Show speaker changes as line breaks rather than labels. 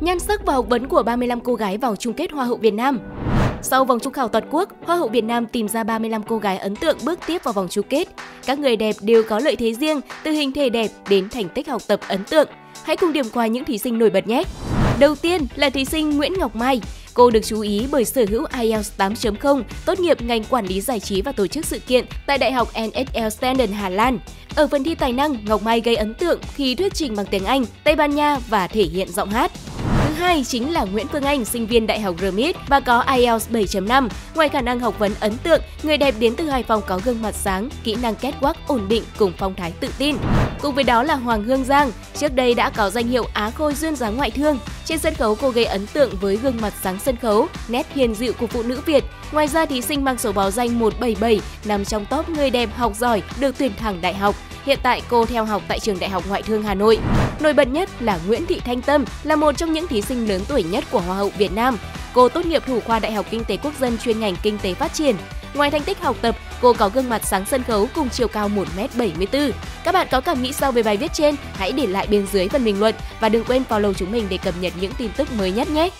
Nhan sắc và học vấn của 35 cô gái vào chung kết Hoa hậu Việt Nam. Sau vòng trung khảo toàn quốc, Hoa hậu Việt Nam tìm ra 35 cô gái ấn tượng bước tiếp vào vòng chung kết. Các người đẹp đều có lợi thế riêng, từ hình thể đẹp đến thành tích học tập ấn tượng. Hãy cùng điểm qua những thí sinh nổi bật nhé. Đầu tiên là thí sinh Nguyễn Ngọc Mai. Cô được chú ý bởi sở hữu IELTS 8.0, tốt nghiệp ngành quản lý giải trí và tổ chức sự kiện tại Đại học NSL Standard Hà Lan. Ở phần thi tài năng, Ngọc Mai gây ấn tượng khi thuyết trình bằng tiếng Anh, Tây Ban Nha và thể hiện giọng hát. Hai chính là Nguyễn Phương Anh, sinh viên Đại học RMIT và có IELTS 7.5. Ngoài khả năng học vấn ấn tượng, người đẹp đến từ Hải Phòng có gương mặt sáng, kỹ năng catwalk ổn định cùng phong thái tự tin. Cùng với đó là Hoàng Hương Giang, trước đây đã có danh hiệu Á Khôi duyên dáng ngoại thương. Trên sân khấu cô gây ấn tượng với gương mặt sáng sân khấu, nét hiền dịu của phụ nữ Việt. Ngoài ra thí sinh mang số báo danh 177 nằm trong top người đẹp học giỏi được tuyển thẳng đại học. Hiện tại cô theo học tại trường Đại học Ngoại thương Hà Nội. Nổi bật nhất là Nguyễn Thị Thanh Tâm là một trong những thí sinh lớn tuổi nhất của Hoa hậu Việt Nam. Cô tốt nghiệp thủ khoa Đại học Kinh tế Quốc dân chuyên ngành Kinh tế Phát triển. Ngoài thành tích học tập, cô có gương mặt sáng sân khấu cùng chiều cao 1m74. Các bạn có cảm nghĩ sao về bài viết trên? Hãy để lại bên dưới phần bình luận và đừng quên follow chúng mình để cập nhật những tin tức mới nhất nhé.